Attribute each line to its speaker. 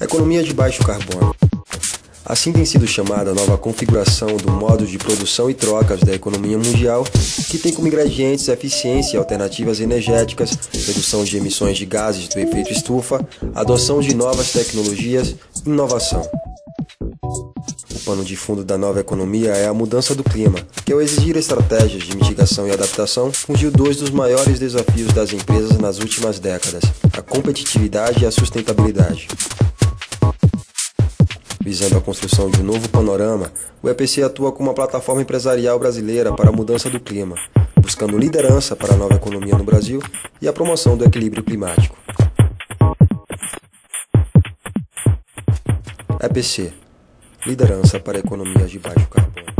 Speaker 1: Economia de baixo carbono. Assim tem sido chamada a nova configuração do modo de produção e trocas da economia mundial, que tem como ingredientes eficiência e alternativas energéticas, redução de emissões de gases do efeito estufa, adoção de novas tecnologias inovação. O pano de fundo da nova economia é a mudança do clima, que ao exigir estratégias de mitigação e adaptação, fundiu dois dos maiores desafios das empresas nas últimas décadas: a competitividade e a sustentabilidade. Visando a construção de um novo panorama, o EPC atua como uma plataforma empresarial brasileira para a mudança do clima, buscando liderança para a nova economia no Brasil e a promoção do equilíbrio climático. EPC Liderança para a economia de baixo carbono.